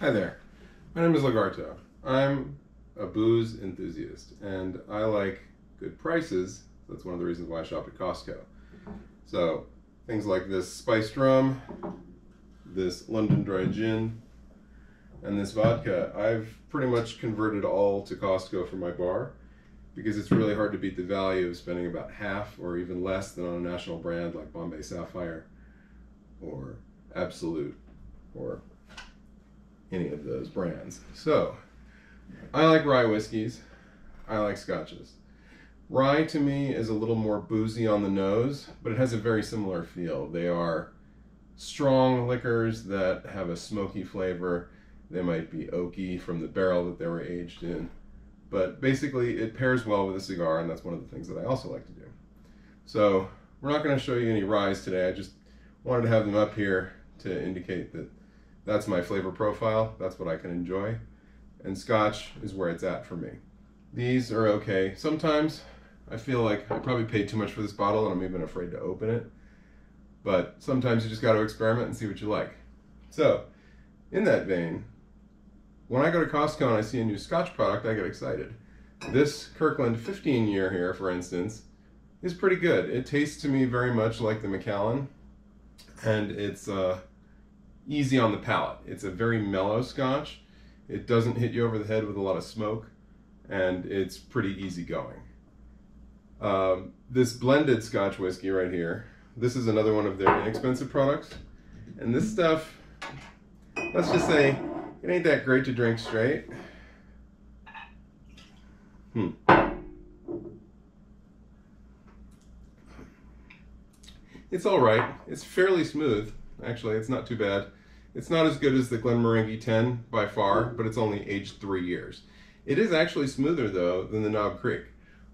Hi there. My name is Lagarto. I'm a booze enthusiast and I like good prices. That's one of the reasons why I shop at Costco. So things like this spiced rum, this London dry gin, and this vodka, I've pretty much converted all to Costco for my bar because it's really hard to beat the value of spending about half or even less than on a national brand like Bombay Sapphire or Absolut or any of those brands. So, I like rye whiskeys. I like scotches. Rye to me is a little more boozy on the nose, but it has a very similar feel. They are strong liquors that have a smoky flavor. They might be oaky from the barrel that they were aged in. But basically, it pairs well with a cigar, and that's one of the things that I also like to do. So, we're not going to show you any ryes today. I just wanted to have them up here to indicate that that's my flavor profile. That's what I can enjoy. And scotch is where it's at for me. These are okay. Sometimes I feel like I probably paid too much for this bottle and I'm even afraid to open it. But sometimes you just got to experiment and see what you like. So, in that vein, when I go to Costco and I see a new scotch product, I get excited. This Kirkland 15 year here, for instance, is pretty good. It tastes to me very much like the Macallan, and it's uh, easy on the palate. It's a very mellow scotch. It doesn't hit you over the head with a lot of smoke, and it's pretty easy going. Um, this blended scotch whiskey right here, this is another one of their inexpensive products. And this stuff, let's just say, it ain't that great to drink straight. Hmm. It's all right. It's fairly smooth. Actually, it's not too bad. It's not as good as the Glenmorangie 10 by far, but it's only aged three years. It is actually smoother though than the Knob Creek.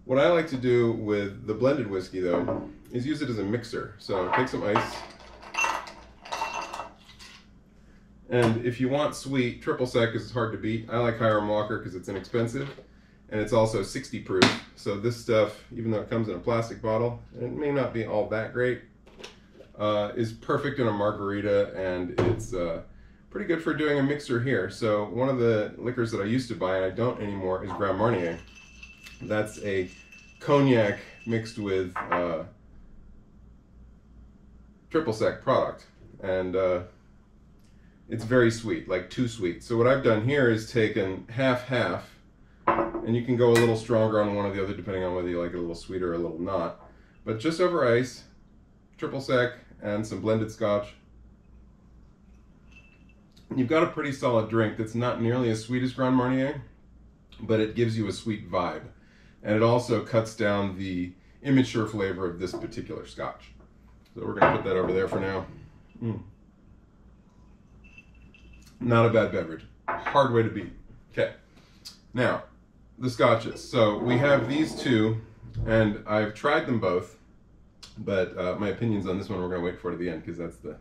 What I like to do with the blended whiskey though is use it as a mixer. So take some ice. And if you want sweet, triple sec is hard to beat. I like Hiram Walker because it's inexpensive and it's also 60 proof. So this stuff, even though it comes in a plastic bottle, it may not be all that great, uh, is perfect in a margarita and it's uh, pretty good for doing a mixer here. So one of the liquors that I used to buy and I don't anymore is Grand Marnier. That's a cognac mixed with uh, triple sec product and uh, it's very sweet, like too sweet. So what I've done here is taken half half and you can go a little stronger on one or the other depending on whether you like it a little sweeter or a little not. But just over ice, triple sec, and some blended scotch. You've got a pretty solid drink that's not nearly as sweet as Grand Marnier, but it gives you a sweet vibe. And it also cuts down the immature flavor of this particular scotch. So we're going to put that over there for now. Mm. Not a bad beverage. Hard way to beat. Okay. Now, the scotches. So we have these two, and I've tried them both but uh, my opinions on this one we're going to wait for to the end because that's the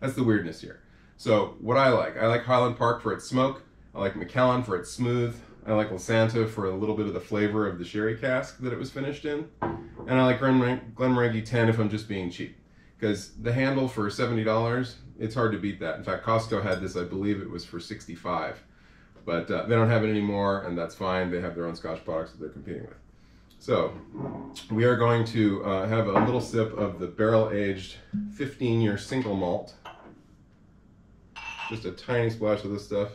that's the weirdness here. So what I like, I like Highland Park for its smoke. I like Macallan for its smooth. I like Lasanta for a little bit of the flavor of the sherry cask that it was finished in. And I like Glenmorangie 10 if I'm just being cheap. Because the handle for $70, it's hard to beat that. In fact, Costco had this, I believe it was for 65 But uh, they don't have it anymore, and that's fine. They have their own Scotch products that they're competing with. So we are going to uh, have a little sip of the barrel-aged 15-year single malt. Just a tiny splash of this stuff.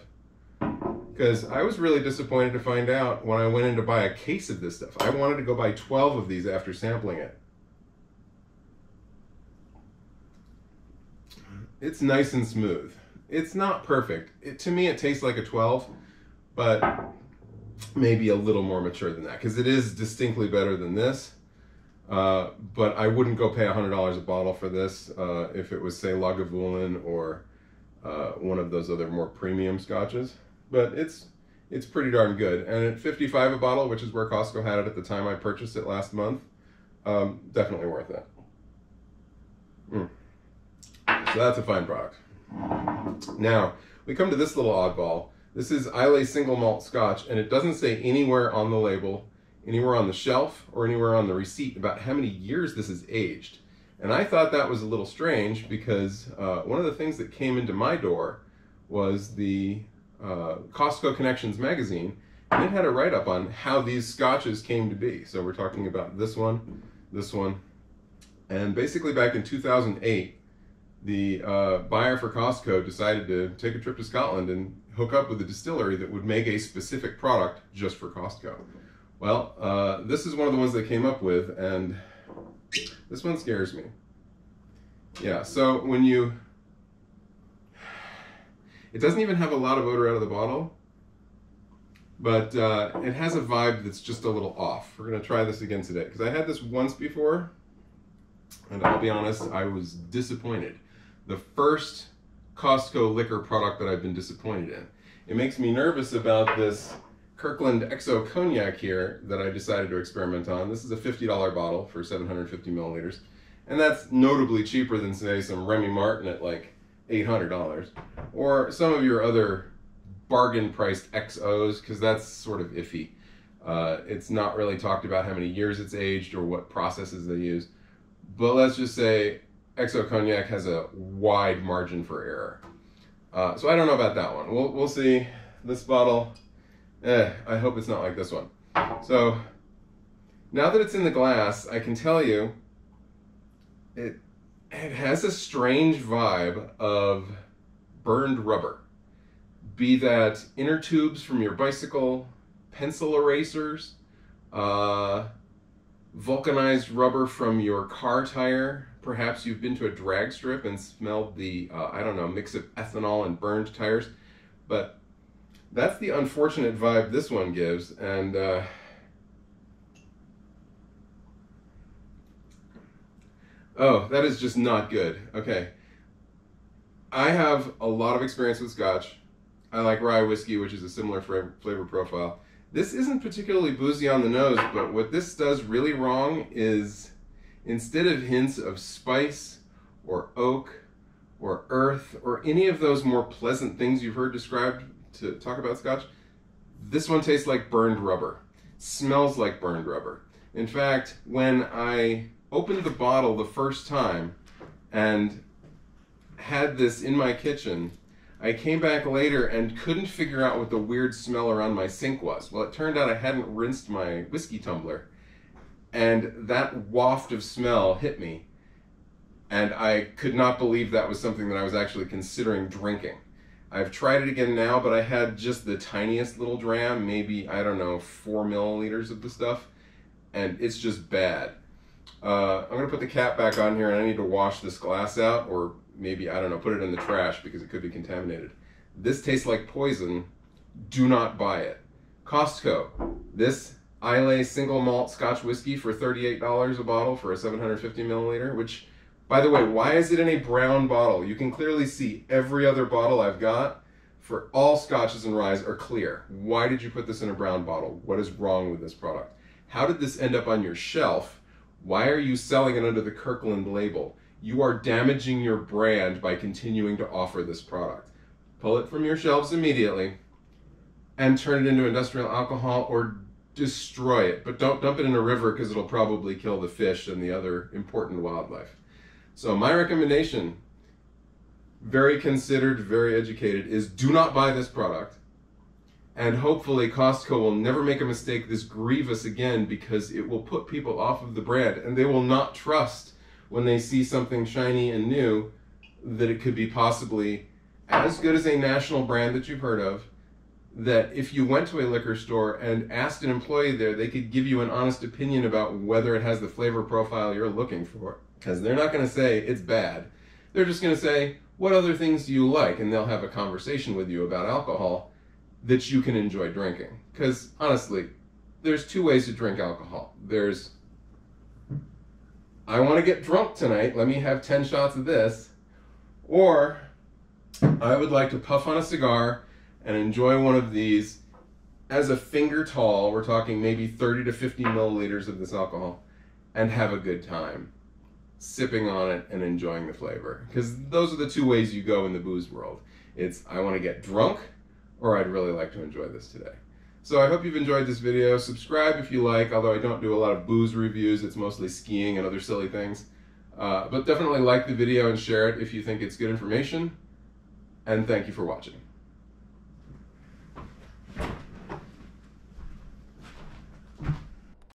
Because I was really disappointed to find out when I went in to buy a case of this stuff. I wanted to go buy 12 of these after sampling it. It's nice and smooth. It's not perfect. It, to me, it tastes like a 12, but maybe a little more mature than that because it is distinctly better than this. Uh, but I wouldn't go pay $100 a bottle for this uh, if it was, say, Lagavulin or uh, one of those other more premium scotches. But it's it's pretty darn good. And at 55 a bottle, which is where Costco had it at the time I purchased it last month, um, definitely worth it. Mm. So that's a fine product. Now, we come to this little oddball. This is Islay single malt scotch, and it doesn't say anywhere on the label, anywhere on the shelf, or anywhere on the receipt about how many years this is aged. And I thought that was a little strange because uh, one of the things that came into my door was the uh, Costco Connections magazine, and it had a write up on how these scotches came to be. So we're talking about this one, this one, and basically back in 2008, the uh, buyer for Costco decided to take a trip to Scotland and hook up with a distillery that would make a specific product just for Costco. Well, uh, this is one of the ones they came up with, and this one scares me. Yeah, so when you, it doesn't even have a lot of odor out of the bottle, but uh, it has a vibe that's just a little off. We're gonna try this again today, because I had this once before, and I'll be honest, I was disappointed. The first Costco liquor product that I've been disappointed in. It makes me nervous about this Kirkland XO Cognac here that I decided to experiment on. This is a $50 bottle for 750 milliliters. And that's notably cheaper than, say, some Remy Martin at like $800. Or some of your other bargain priced XOs, because that's sort of iffy. Uh, it's not really talked about how many years it's aged or what processes they use. But let's just say XO Cognac has a wide margin for error. Uh, so I don't know about that one. We'll, we'll see. This bottle, eh, I hope it's not like this one. So now that it's in the glass, I can tell you it, it has a strange vibe of burned rubber. Be that inner tubes from your bicycle, pencil erasers, uh, vulcanized rubber from your car tire, Perhaps you've been to a drag strip and smelled the, uh, I don't know, mix of ethanol and burned tires. But that's the unfortunate vibe this one gives. And uh, oh, that is just not good. Okay. I have a lot of experience with scotch. I like rye whiskey, which is a similar flavor profile. This isn't particularly boozy on the nose, but what this does really wrong is instead of hints of spice or oak or earth or any of those more pleasant things you've heard described to talk about scotch, this one tastes like burned rubber, smells like burned rubber. In fact, when I opened the bottle the first time and had this in my kitchen, I came back later and couldn't figure out what the weird smell around my sink was. Well, it turned out I hadn't rinsed my whiskey tumbler and that waft of smell hit me. And I could not believe that was something that I was actually considering drinking. I've tried it again now, but I had just the tiniest little dram, maybe, I don't know, four milliliters of the stuff, and it's just bad. Uh, I'm gonna put the cap back on here and I need to wash this glass out, or maybe, I don't know, put it in the trash because it could be contaminated. This tastes like poison. Do not buy it. Costco. This Islay single malt Scotch whiskey for $38 a bottle for a 750 milliliter, which, by the way, why is it in a brown bottle? You can clearly see every other bottle I've got for all scotches and ryes are clear. Why did you put this in a brown bottle? What is wrong with this product? How did this end up on your shelf? Why are you selling it under the Kirkland label? You are damaging your brand by continuing to offer this product. Pull it from your shelves immediately and turn it into industrial alcohol or destroy it, but don't dump it in a river because it'll probably kill the fish and the other important wildlife. So my recommendation, very considered, very educated, is do not buy this product. And hopefully Costco will never make a mistake this grievous again because it will put people off of the brand and they will not trust when they see something shiny and new that it could be possibly as good as a national brand that you've heard of that if you went to a liquor store and asked an employee there, they could give you an honest opinion about whether it has the flavor profile you're looking for. Because they're not going to say it's bad. They're just going to say, what other things do you like? And they'll have a conversation with you about alcohol that you can enjoy drinking. Because honestly, there's two ways to drink alcohol. There's, I want to get drunk tonight, let me have 10 shots of this. Or, I would like to puff on a cigar and enjoy one of these as a finger tall, we're talking maybe 30 to 50 milliliters of this alcohol, and have a good time sipping on it and enjoying the flavor. Because those are the two ways you go in the booze world. It's I want to get drunk, or I'd really like to enjoy this today. So I hope you've enjoyed this video. Subscribe if you like, although I don't do a lot of booze reviews. It's mostly skiing and other silly things. Uh, but definitely like the video and share it if you think it's good information. And thank you for watching.